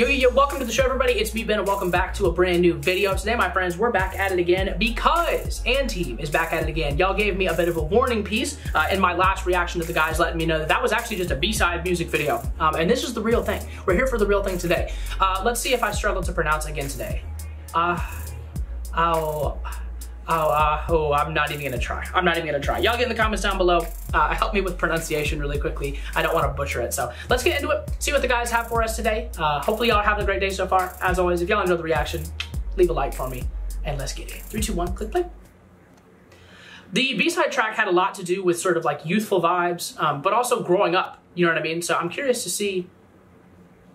Yo, yo, yo, welcome to the show, everybody. It's me, Ben, and welcome back to a brand new video. Today, my friends, we're back at it again because Team is back at it again. Y'all gave me a bit of a warning piece uh, in my last reaction to the guys letting me know that that was actually just a B-side music video. Um, and this is the real thing. We're here for the real thing today. Uh, let's see if I struggle to pronounce again today. Uh, oh, Oh, uh, oh, I'm not even gonna try. I'm not even gonna try. Y'all get in the comments down below. Uh, help me with pronunciation really quickly. I don't want to butcher it. So let's get into it, see what the guys have for us today. Uh, hopefully y'all are having a great day so far. As always, if y'all enjoyed the reaction, leave a like for me and let's get it. Three, two, one, click play. The B-side track had a lot to do with sort of like youthful vibes, um, but also growing up, you know what I mean? So I'm curious to see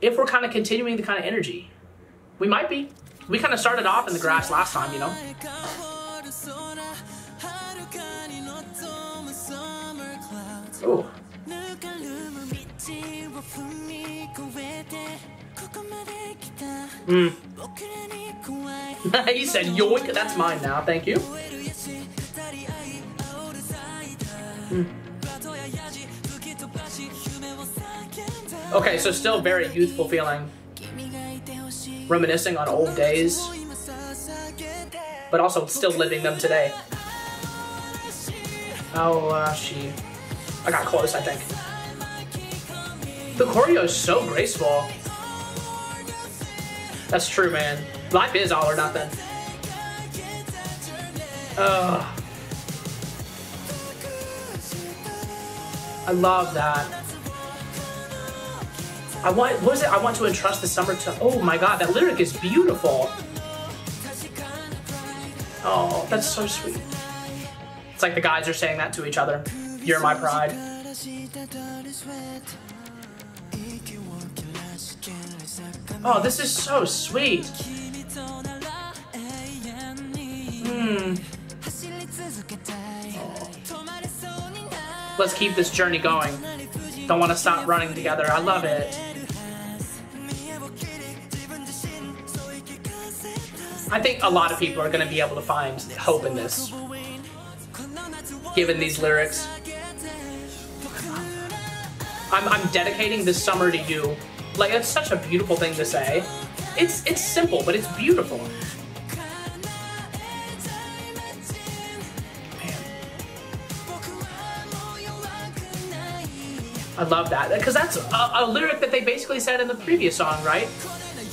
if we're kind of continuing the kind of energy. We might be. We kind of started off in the grass last time, you know? Ooh. Mm. he said yoink, that's mine now, thank you. Mm. Okay, so still very youthful feeling. Reminiscing on old days, but also still living them today. Oh, uh, she... I got close, I think. The choreo is so graceful. That's true, man. Life is all or nothing. Ugh. I love that. I want, what is it? I want to entrust the summer to, oh my god, that lyric is beautiful. Oh, that's so sweet. It's like the guys are saying that to each other. You're my pride. Oh, this is so sweet. Hmm. Let's keep this journey going. Don't want to stop running together. I love it. I think a lot of people are going to be able to find hope in this given these lyrics. I'm, I'm dedicating this summer to you. Like, it's such a beautiful thing to say. It's, it's simple, but it's beautiful. I love that because that's a, a, lyric that they basically said in the previous song, right?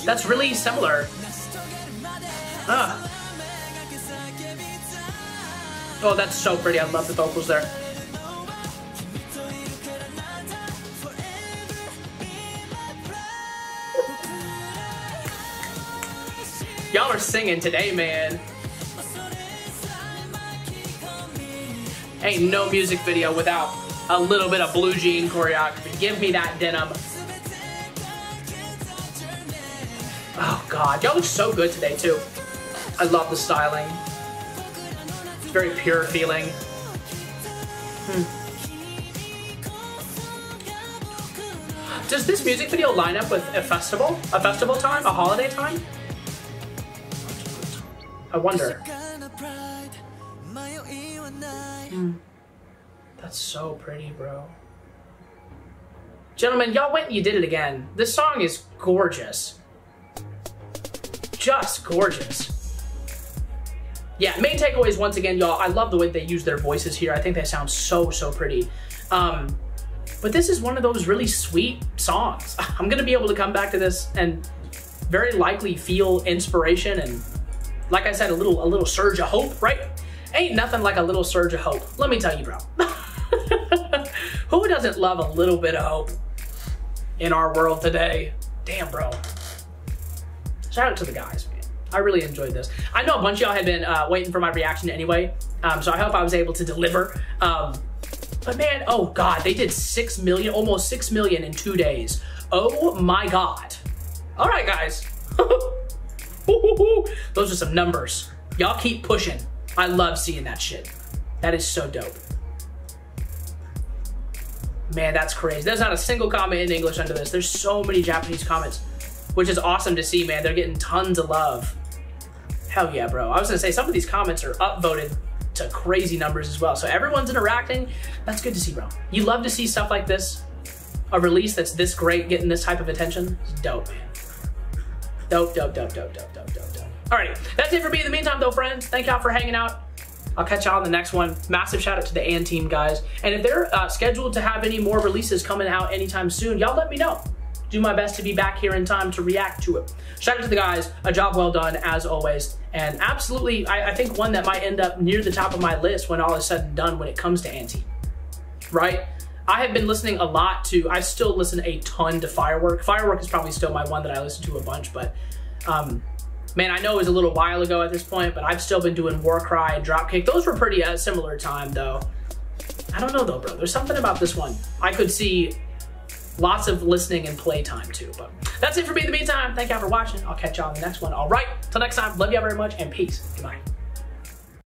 That's really similar. Ah. Oh, that's so pretty. I love the vocals there. Are singing today, man. Ain't no music video without a little bit of blue jean choreography. Give me that denim. Oh God, y'all look so good today too. I love the styling very pure feeling. Hmm. Does this music video line up with a festival? A festival time? A holiday time? I wonder. Hmm. That's so pretty, bro. Gentlemen, y'all went and you did it again. This song is gorgeous. Just gorgeous yeah, main takeaways once again, y'all. I love the way they use their voices here. I think they sound so, so pretty. Um, but this is one of those really sweet songs. I'm gonna be able to come back to this and very likely feel inspiration and, like I said, a little, a little surge of hope, right? Ain't nothing like a little surge of hope. Let me tell you, bro. Who doesn't love a little bit of hope in our world today? Damn, bro. Shout out to the guys, man. I really enjoyed this. I know a bunch of y'all had been uh, waiting for my reaction anyway, um, so I hope I was able to deliver. Um, but man, oh God, they did 6 million, almost 6 million in two days. Oh my God. All right, guys. Those are some numbers. Y'all keep pushing. I love seeing that shit. That is so dope. Man, that's crazy. There's not a single comment in English under this. There's so many Japanese comments, which is awesome to see, man. They're getting tons of love. Hell yeah, bro. I was gonna say, some of these comments are upvoted to crazy numbers as well. So everyone's interacting. That's good to see, bro. You love to see stuff like this. A release that's this great, getting this type of attention. It's dope, man. Dope, dope, dope, dope, dope, dope, dope, dope. Alrighty, that's it for me in the meantime though, friends. Thank y'all for hanging out. I'll catch y'all on the next one. Massive shout out to the &TEAM guys. And if they're uh, scheduled to have any more releases coming out anytime soon, y'all let me know. Do my best to be back here in time to react to it. Shout out to the guys. A job well done as always. And absolutely, I, I think one that might end up near the top of my list when all is said and done when it comes to Anti. Right? I have been listening a lot to, I still listen a ton to Firework. Firework is probably still my one that I listen to a bunch, but um, man, I know it was a little while ago at this point, but I've still been doing Warcry and Dropkick. Those were pretty uh, similar time though. I don't know though, bro. There's something about this one. I could see lots of listening and playtime too. But that's it for me in the meantime. Thank y'all for watching. I'll catch y'all on the next one. All right, till next time. Love y'all very much and peace. Goodbye.